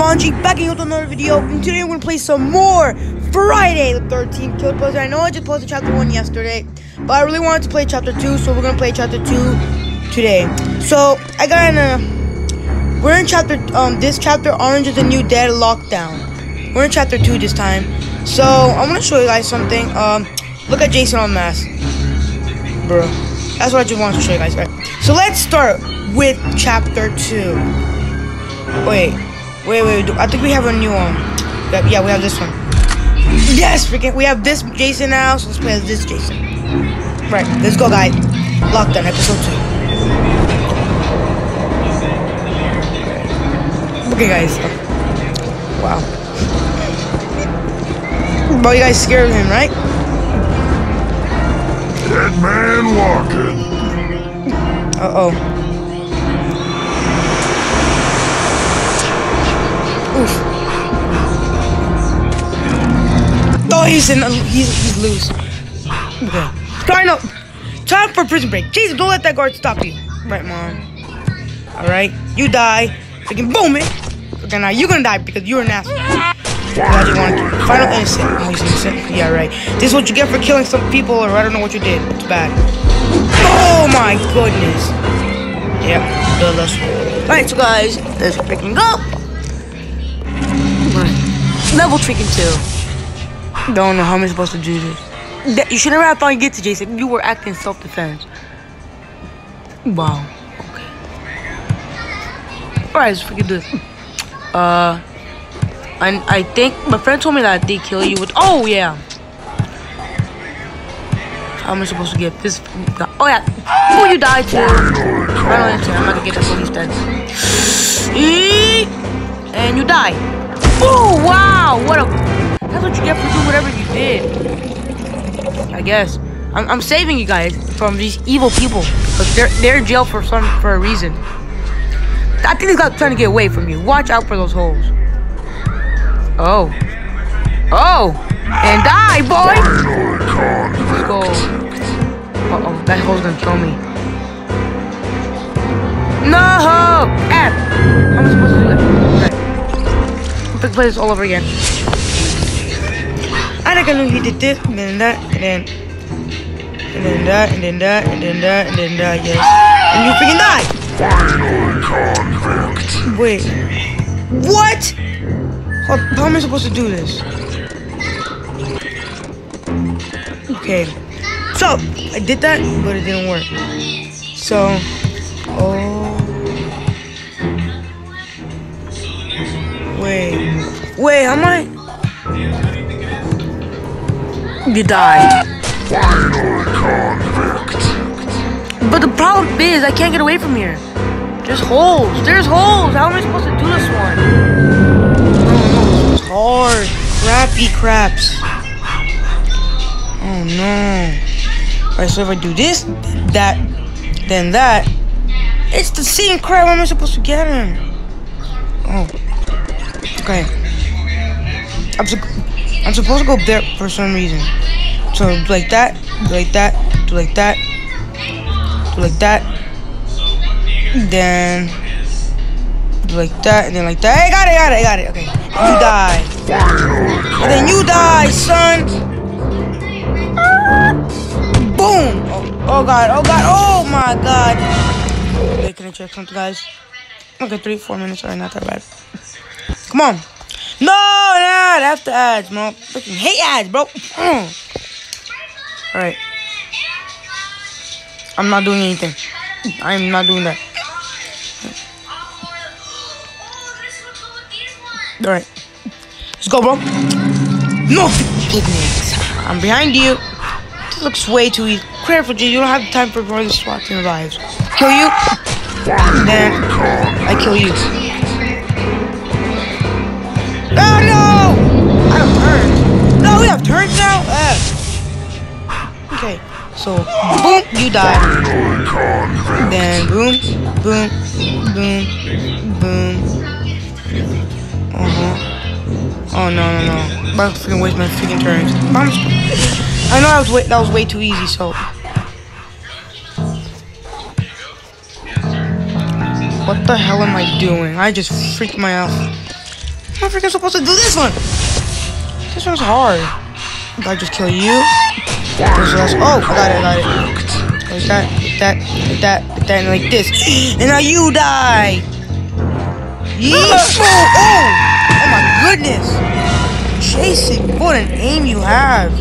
Jumanji, back in with another video, and today we're gonna play some more Friday the 13th Killer Puzzle. I know I just posted chapter 1 yesterday, but I really wanted to play chapter 2, so we're gonna play chapter 2 today. So, I got in a... We're in chapter, um, this chapter, Orange is the New Dead Lockdown. We're in chapter 2 this time. So, I wanna show you guys something. Um, look at Jason on mask. Bro. That's what I just wanted to show you guys, right? So, let's start with chapter 2. Wait. Wait, wait, I think we have a new one. Yeah, we have this one. Yes, freaking, we have this Jason now, so let's play as this Jason. Right, let's go, guys. Lockdown, episode 2. Okay, guys. Wow. Bro, you guys scared of him, right? Dead man walking. Uh-oh. Oh, he's in. He's he's loose. Okay. Try no. Time for prison break. Jesus, don't let that guard stop you. Right, mom. All right, you die. Freaking boom it. Okay, now you're gonna die because you're an asshole. I just want to final innocent. Oh, he's innocent. Yeah, right. This is what you get for killing some people, or I don't know what you did. It's bad. Oh my goodness. Yep. Alright, so guys, let's freaking go. Level freaking two. Don't know how am I supposed to do this. You should never have thought you get to Jason. You were acting self-defense. Wow. Okay. Alright, let's freaking do this. Uh, I I think my friend told me that they kill you with. Oh yeah. How am I supposed to get this? Oh yeah. Oh, you died too. I don't understand. I'm not gonna get the police dead. And you die. Oh, wow! What a... That's what you get for doing whatever you did. I guess. I'm, I'm saving you guys from these evil people. Because they're, they're in jail for some for a reason. I think they're trying to get away from you. Watch out for those holes. Oh. Oh! And die, boy! Let's go. Uh-oh, that hole's gonna kill me. No! F! How am I supposed to do that? Okay pick play this all over again. And I can he did this, and then that, and then, and then that, and then that, and then that, and then that, yes. And you freaking die! Wait. What? How, how am I supposed to do this? Okay. So, I did that, but it didn't work. So, oh. Wait. Wait, am I? You died. But the problem is, I can't get away from here. There's holes. There's holes. How am I supposed to do this one? Oh, it's hard. Crappy craps. Oh no. Alright, so if I do this, that, then that, it's the same crap. How am I supposed to get him? Oh. Okay. I'm, su I'm supposed to go there for some reason. So do like that, do like that, do like that, do like that. Then do like that, and then like that. Hey, got it, got it, got it. Okay. You die. And then you die, son. Boom. Oh, oh god, oh god, oh my god. Wait, can I check something, guys? Okay, three, four minutes. Alright, not that bad. Come on. No, not after ads, bro. Freaking hate ads, bro. Mm. Alright. I'm not doing anything. I'm not doing that. Alright. Let's go, bro. No. I'm behind you. This looks way too easy. Careful, G. You don't have time for one of the SWAT team revives. Kill you. Then I kill you. Oh no! I have turns. No, we have turns so boom, you die. Then boom, boom, boom, boom. Uh-huh. Oh no no no. I'm about to freaking waste my freaking turns. I know that was way that was way too easy, so What the hell am I doing? I just freaked my out. How am I freaking supposed to do this one? This one's hard. Did I just kill you. Last, oh, I got it, I got it. Like that, like that, like that, like that, and like this. And now you die. Yeesh. Oh, oh, oh my goodness. Chasing, what an aim you have.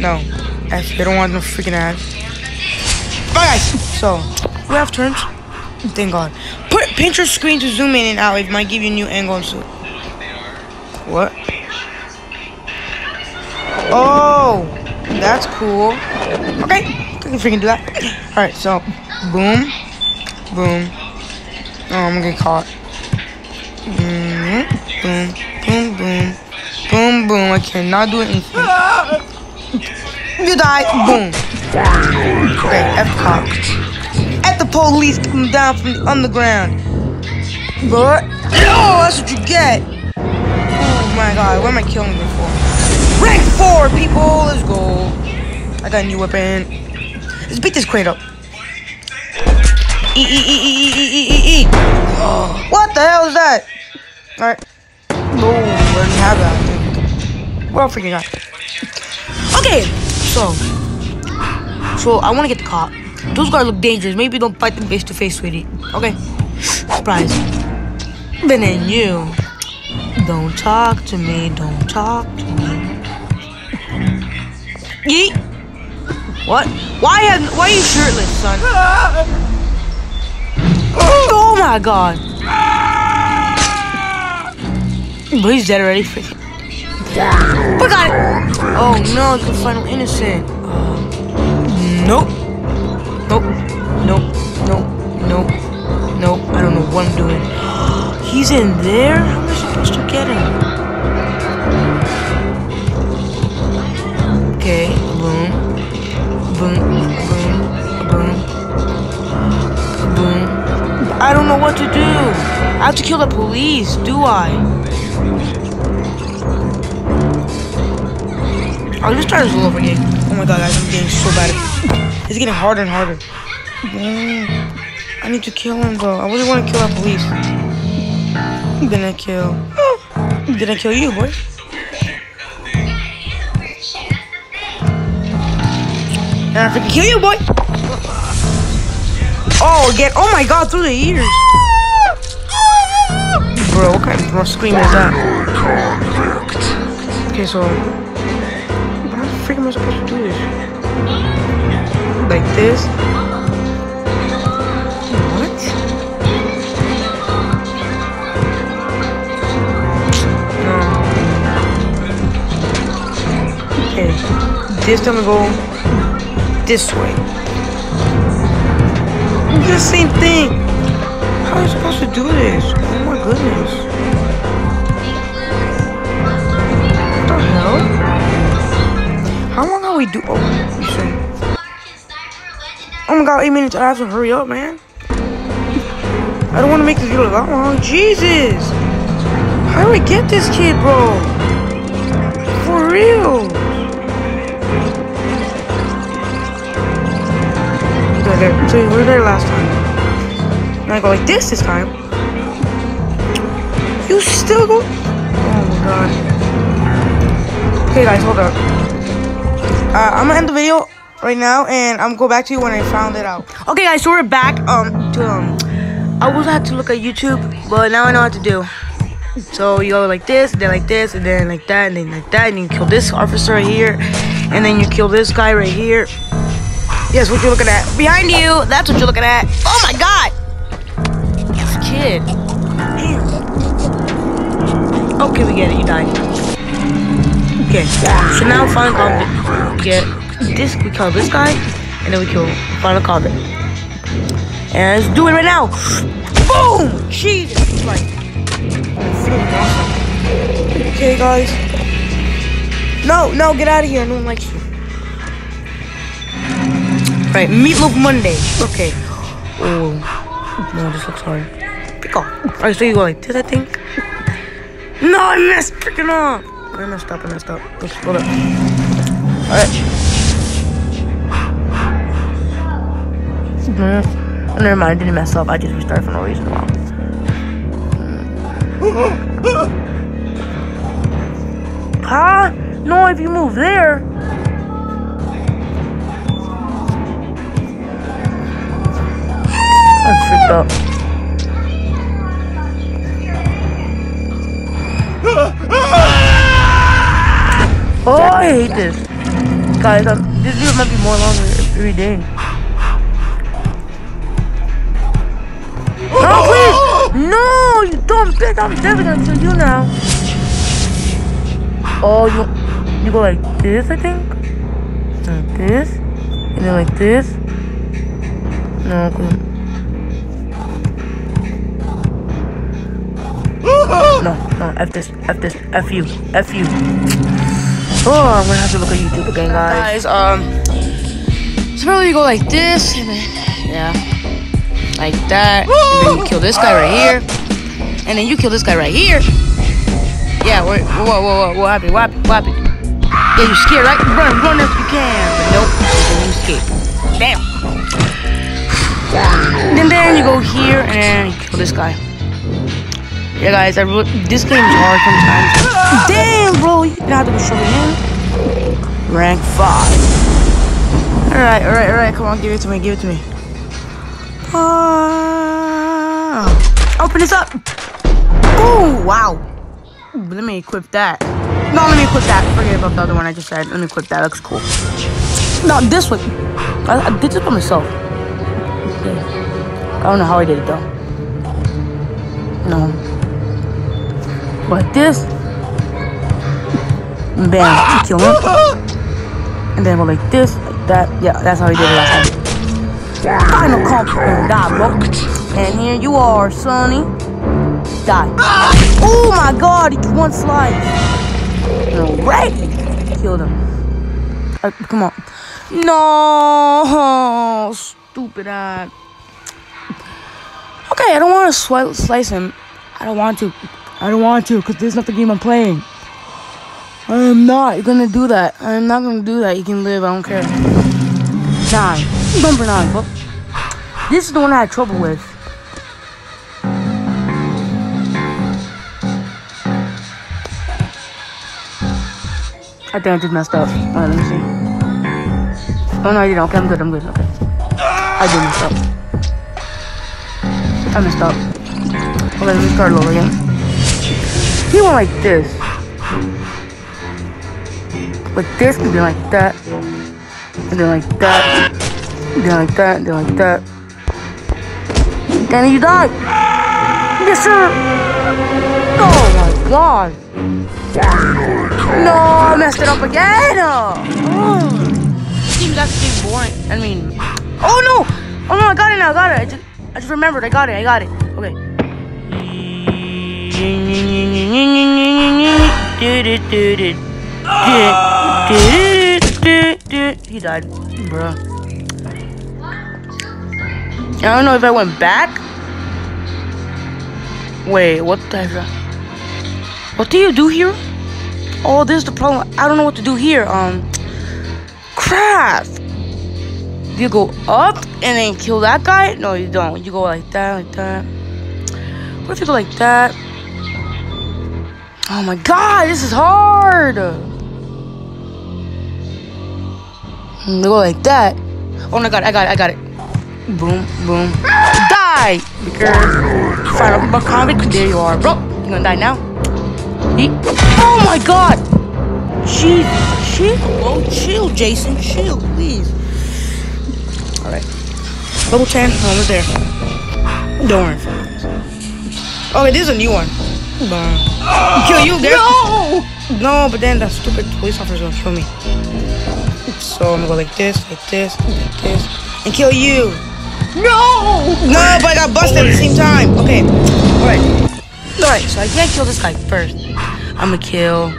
No, F, you don't want no freaking ass. Bye guys. So, we have turns. Thank God. Put pinch your screen to zoom in and out. It might give you a new angle and so. What? Oh, that's cool. Okay, I can do that. All right, so boom, boom. Oh, I'm gonna get caught. Mm, boom, boom, boom, boom, boom. I cannot do anything. You die. Boom. Okay, F cop. At the police come down from the underground. But no, that's what you get. Oh my god, what am I killing you for? Rank 4, people! Let's go. I got a new weapon. Let's beat this crate up. E e e e e e e e. Oh, what the hell is that? Alright. No, we already have that. We're all freaking out. Okay, so. So, I want to get the cop. Those guys look dangerous. Maybe don't fight them face to face, sweetie. Okay. Surprise. Then and you. Don't talk to me. Don't talk to me. Yeet. What? Why have, Why are you shirtless, son? Oh my god. But he's dead already. Freaking. We it. Oh no, it's the final innocent. Nope. Nope. Nope. Nope. Nope. Nope. I don't know what I'm doing. He's in there? How am I supposed to get him? Okay. Boom. Boom. Boom. Boom. Boom. I don't know what to do. I have to kill the police, do I? I'll just try this all over again. Oh my god, guys, I'm getting so bad. It's getting harder and harder. I need to kill him though. I really want to kill that police. I'm gonna kill. Oh, I'm gonna kill you, boy. And I freaking kill you, boy. Oh, get. Oh my god, through the ears. Bro, what kind of scream is that? Okay, so. How the freak am I supposed to do this? Like this? What? Okay. This time I go this way. The same thing. How are you supposed to do this? Oh my goodness. What the hell? How long are we do? Oh, you say. Oh my god, eight minutes. I have to hurry up, man. I don't want to make this video that long. Jesus. How do I get this kid, bro? For real. So we were there last time. Now I go like this this time. You still go? Oh my god. Okay, guys, hold up. Uh, I'm gonna end the video right now, and I'm go back to you when I found it out. Okay, guys, so we're back. Um, to um, I was had to look at YouTube, but now I know what to do. So you go like this, then like this, and then like that, and then like that, and you kill this officer right here, and then you kill this guy right here. Yes, what you're looking at. Behind you, that's what you're looking at. Oh my god! This kid. Okay, we get it, you died. Okay, so now final combat. Get this, we kill this guy, and then we kill final combat. And let's do it right now. Boom! Jesus! Like, Okay, guys. No, no, get out of here. No one likes you. Right, Meatloaf Monday. Okay. Oh. No, this looks hard. Pick off. Alright, so you go like this, I think. No, I messed freaking up. I messed up, I messed up. Let's hold up. Alright. Mm, never mind, I didn't mess up. I just restarted for no reason. Wow. Huh? No, if you move there. I'm freaked out. Oh, I hate this. Guys, um, this video might be more longer every day. No, please! No, you dumb bitch! I'm definitely gonna you now. Oh, you you go like this, I think. Like this, and then like this. No, No, no, F this, F this, F you, F you. Oh, I'm gonna have to look at YouTube again, guys. Guys, um, so probably you go like this, and then, yeah, like that, and then you kill this guy right here, and then you kill this guy right here. Yeah, wait, whoa, whoa, whoa, what happened, what happened, what happened? Yeah, you're scared, right? Run, run if you can, but nope, then you escape. Damn. And then you go here, and you kill this guy. Yeah, guys, I really, this is hard sometimes. Damn, bro, you have to go show him. Rank 5. Alright, alright, alright, come on, give it to me, give it to me. Uh, open this up. Oh, wow. Let me equip that. No, let me equip that. Forget about the other one I just said. Let me equip that. Looks cool. No, this one. I, I did this by myself. I don't know how I did it though. No. Like this. And bam, kill him. And then go like this, like that. Yeah, that's how he did it last time. Final comp and die, bro. And here you are, Sonny. Die. Oh my god, he one slide. Alright. Killed him. Uh, come on. No, stupid ass. Okay, I don't want to slice him. I don't want to. I don't want to, because this is not the game I'm playing. I am not gonna do that. I'm not gonna do that. You can live, I don't care. Nine. Number nine, bro. This is the one I had trouble with. I think I just messed up. Alright, let me see. Oh no, I didn't. Okay, I'm good. I'm good. Okay. I did mess up. I messed up. Okay, let me start all again. He went like this. Like this, and then like that. And then like that. And then like that, and then like that. Then you die! Yes, sir! Oh my god! No, I messed it up again! Oh. Seems actually boring. I mean, oh no! Oh no, I got it now, I got it. I just, I just remembered, I got it, I got it. Okay. He died, bro. I don't know if I went back. Wait, what the? What do you do here? Oh, this is the problem. I don't know what to do here. Um, crap. You go up and then kill that guy? No, you don't. You go like that, like that. What if you go like that? Oh my god, this is hard. Go like that. Oh my god, I got it, I got it. Boom, boom. Die! Because final there you are, bro. You gonna die now? Oh my god! Jesus, chill, bro. Chill, Jason. Chill, please. Alright. Level 10, almost there. Don't worry. Okay, this is a new one. Uh, kill you, there. No! No, but then that stupid police officer's gonna kill me. So I'm gonna go like this, like this, like this, and kill you. No! No, but I got busted at the same time. Okay. Alright. Alright, so I can't kill this guy first. I'm gonna kill.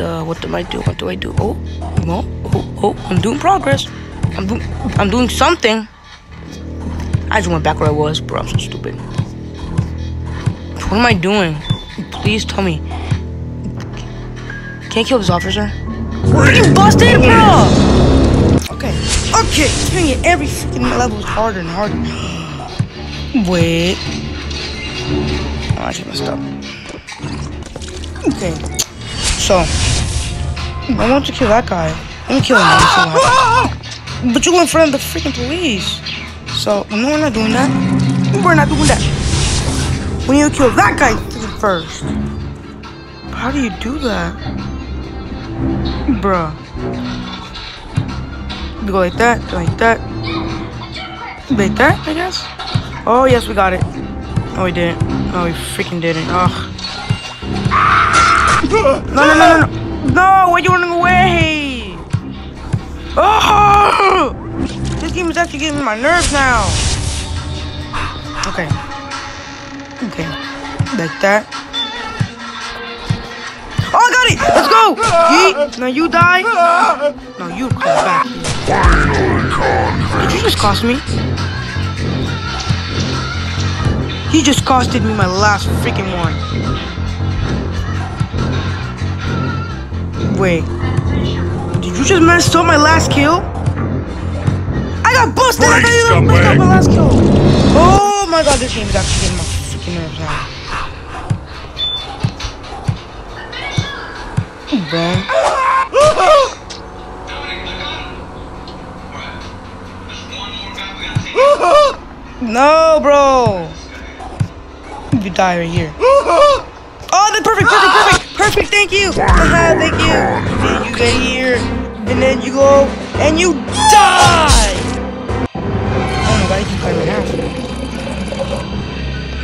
Uh, what do I do? What do I do? Oh, no. Oh, oh, I'm doing progress. I'm doing. I'm doing something. I just went back where I was, bro. I'm so stupid. What am I doing? Please tell me. Can't kill this officer. You busted, bro. Okay. Okay. Dang it. Every freaking level is harder and harder. Wait. Oh, I just messed up. Okay. So, I want to kill that guy. Let me kill him. Let me see what happens. But you in front of the freaking police. So, no, we're not doing that. We're not doing that. We need to kill that guy first. How do you do that? Bruh. Go like that, like that. Like that, I guess? Oh, yes, we got it. No, we didn't. No, we freaking didn't. Ugh. No, no, no, no, no. No, why are you running away? Oh! This game is actually getting my nerves now. Okay. Okay. Like that. Oh, I got it! Let's go! Yeet. Now you die. No, you come back here. Did you just cost me? He just costed me my last freaking one. Wait. Did you just mess up my last kill? I got busted! I you messed up my last kill. Oh my god, this game is actually Bro. No, bro. You die right here. Oh, that's perfect, perfect, perfect, perfect. Thank you. Thank you. You get here, and then you go, and you die. Oh my god, you cut in half.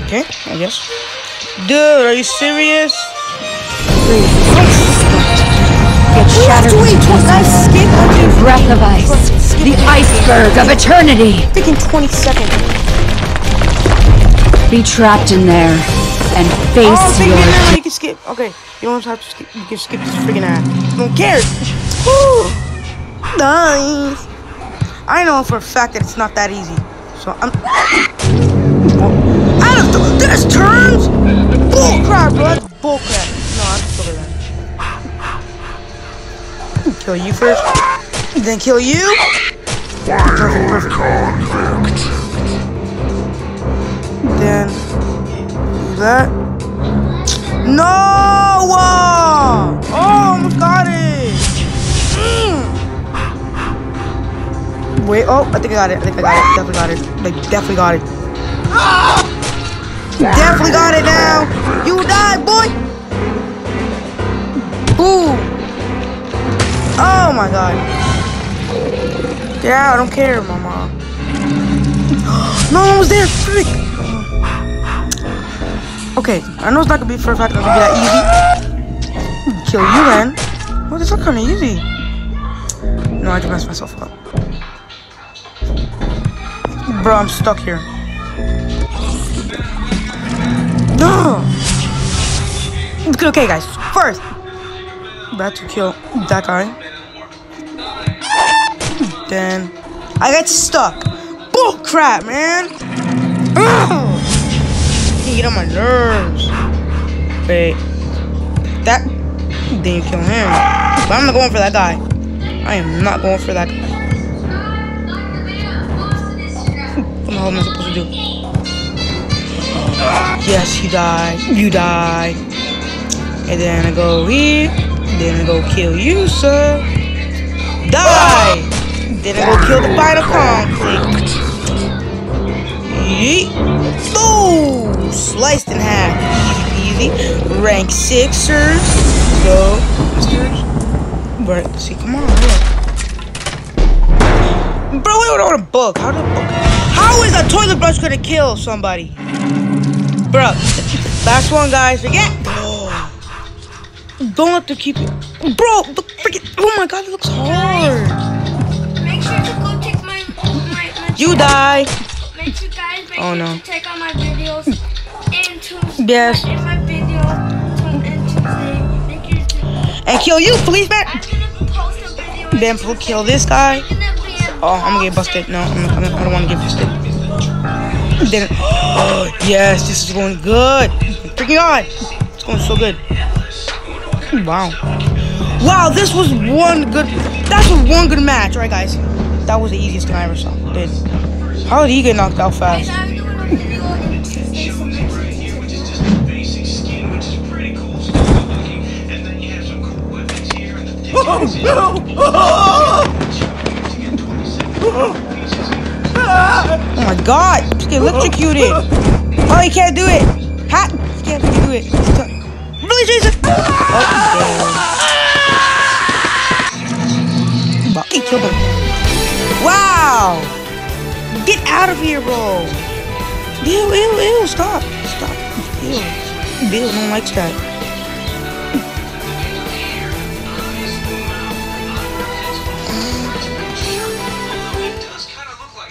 Okay, I guess. Dude, are you serious? Get shattered Wait, into what? Guys, pieces. skip. I Breath of ice. The iceberg of eternity. Freaking 20 seconds. Be trapped in there and face Oh, your you. No, no, you can skip. Okay, you don't have to skip. You can skip this freaking ad. Don't care. Nice. I know for a fact that it's not that easy. So I'm. Oh, out of the, there's turns. Bull crap, bro. That's bull crap. No, I'm just over that. Kill you first. Then kill you. Perfect, perfect. Then do that. No! Oh, almost got it. Mm. Wait, oh, I think I got it. I think I got it. Definitely got it. Like, definitely got it. Definitely got it now. You die, boy. Boom. Oh my god. Yeah, I don't care, mama. No one was there. Okay, I know it's not gonna be for a fact not gonna be that easy. Kill you then. Oh, this looks kinda easy. No, I just messed myself up. Bro, I'm stuck here. No! Okay, guys. First, about to kill that guy. I got stuck. Bull crap, man! Ugh. You get on my nerves. Wait. That you kill him. But I'm not going for that guy. I am not going for that guy. What the hell am I supposed to do? Yes, you die. You die. And then I go here. Then I go kill you, sir. Die! Then I go kill the final conflict. Yeet. Boom! Sliced in half. Easy peasy. Rank sixers. Go. Sixers. Right, see, come on. Look. Bro, we don't what a book. How did a book? How is a toilet brush gonna kill somebody? Bro, last one, guys. Forget. Don't let them keep it. Bro, the freaking. Oh my god, it looks hard. You die. Make sure guys make Oh, sure no. to check out my videos and Tuesday. Yes. In my video and Tuesday. Make sure. And kill you, policeman. I'm gonna post a video. Then we'll kill this guy. It's gonna be a Oh, I'm gonna get busted. No, I'm, I'm, I don't want to get busted. Then, oh, yes, this is going good. Freaking on. It's going so good. Wow. Wow, this was one good, that's one good match. Right, guys. That was the easiest thing I ever saw. Did. How did he get knocked out fast? Oh, it out. Oh my god! Just get electrocuted! Oh, you can't do it! Ha! You can't do it. Really, Jason? Oh. He killed him. Wow! Get out of here, bro! Ew, ew, ew, stop. Stop. Ew. Bill don't like that.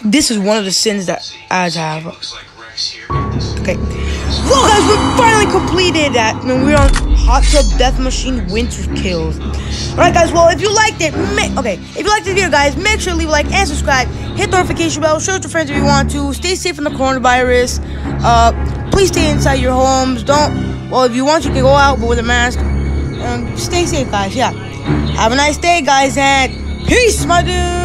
This is one of the sins that ads have. Okay. Well, guys, we finally completed that. And we're on Hot Tub Death Machine Winter Kills. Alright, guys, well, if you liked it, okay, if you liked this video, guys, make sure to leave a like and subscribe. Hit the notification bell. Show it to friends if you want to. Stay safe from the coronavirus. Uh, please stay inside your homes. Don't, well, if you want, you can go out, but with a mask. Um, stay safe, guys. Yeah. Have a nice day, guys, and peace, my dude.